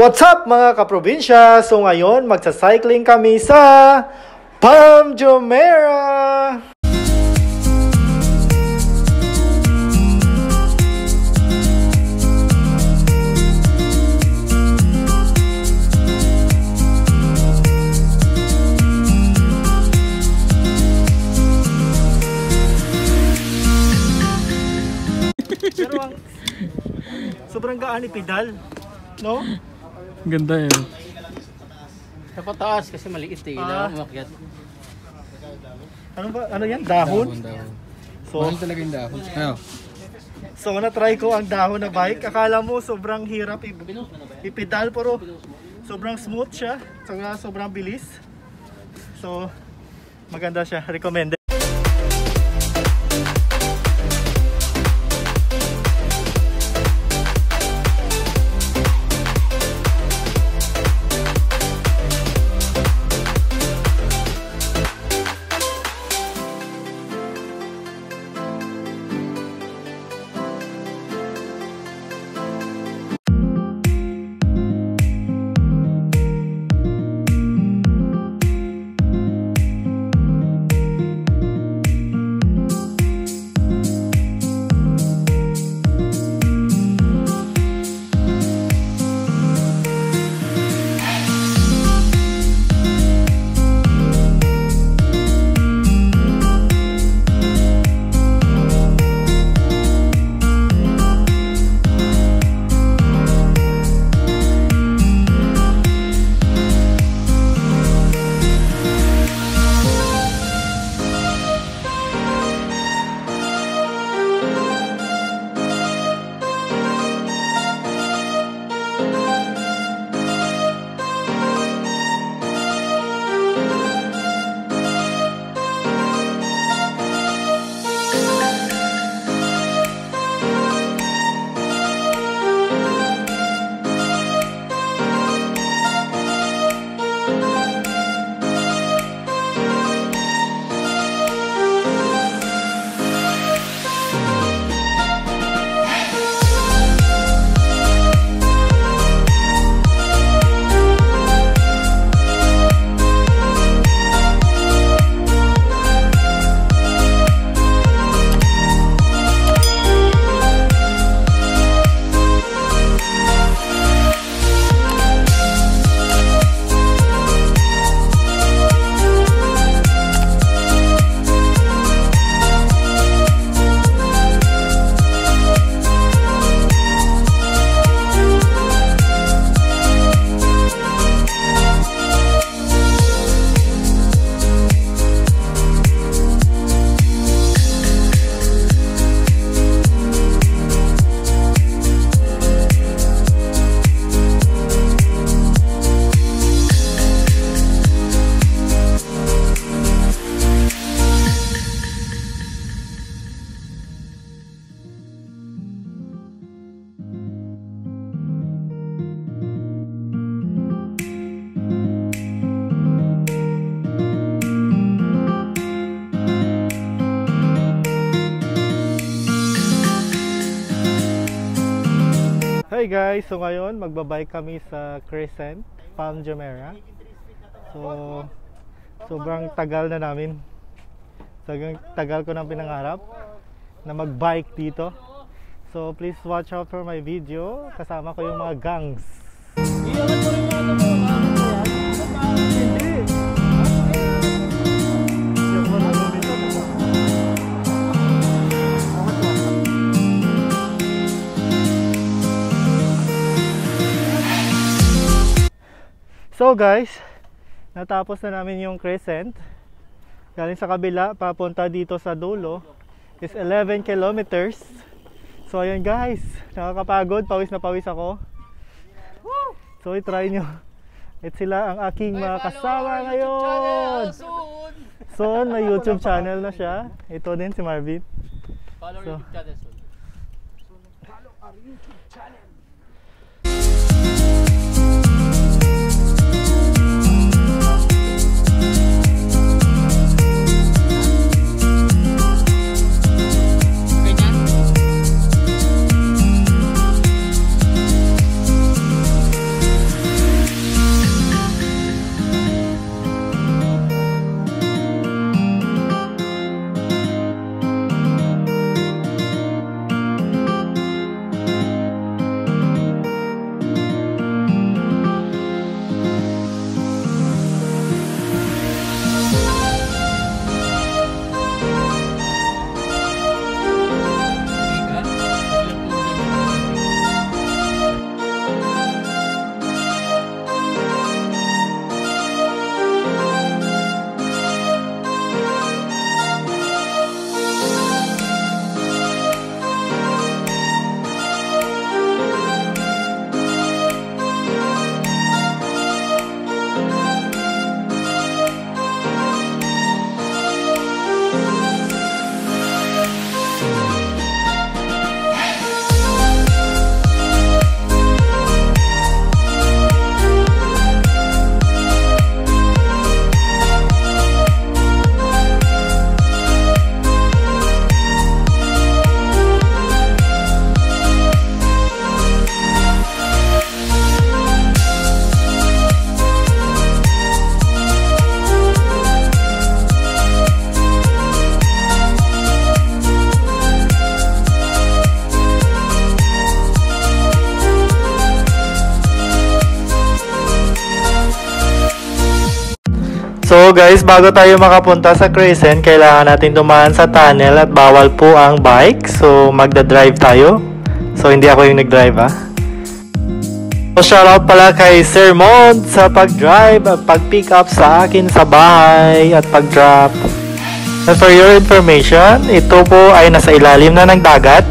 What's up mga kaprobinsya? So ngayon, magsa-cycling kami sa Palm Jumeirah! Pero ang sobrang gaan ni pedal, no? Ganda yun. Sa pataas kasi maliit eh. Ah. Kailangan umakyat. Ano ba? Ano yan? Dahon? dahon. So, Mahal talaga yung dahon. Ano? so na-try ko ang dahon na bike. Akala mo sobrang hirap i- ipedal pero sobrang smooth siya. Sobrang, sobrang bilis. So, maganda siya. Recommended. Hi guys, so ngayon magbabike kami sa Crescent, Palm Jumeirah. So, sobrang tagal na namin. Sobrang tagal ko nang pinangarap na magbike dito. So, please watch out for my video. Kasama ko yung mga gangs. Hindi. So guys, natapos na namin yung crescent. Galing sa kabila, papunta dito sa dulo is 11 kilometers. So ayan guys, nakakapagod, pawis na pawis ako. So i-try nyo. At sila ang aking mga kasama ngayon. So may YouTube channel na siya. Ito din si Marvin. Follow So- YouTube channel soon. So guys, bago tayo makapunta sa Crescent, kailangan natin dumaan sa tunnel at bawal po ang bike. So magda-drive tayo. So hindi ako yung nag-drive ah. So shoutout pala kay Sir Mond sa pag-drive at pag-pick up sa akin sa bahay at pag-drop. And for your information, ito po ay nasa ilalim na ng dagat.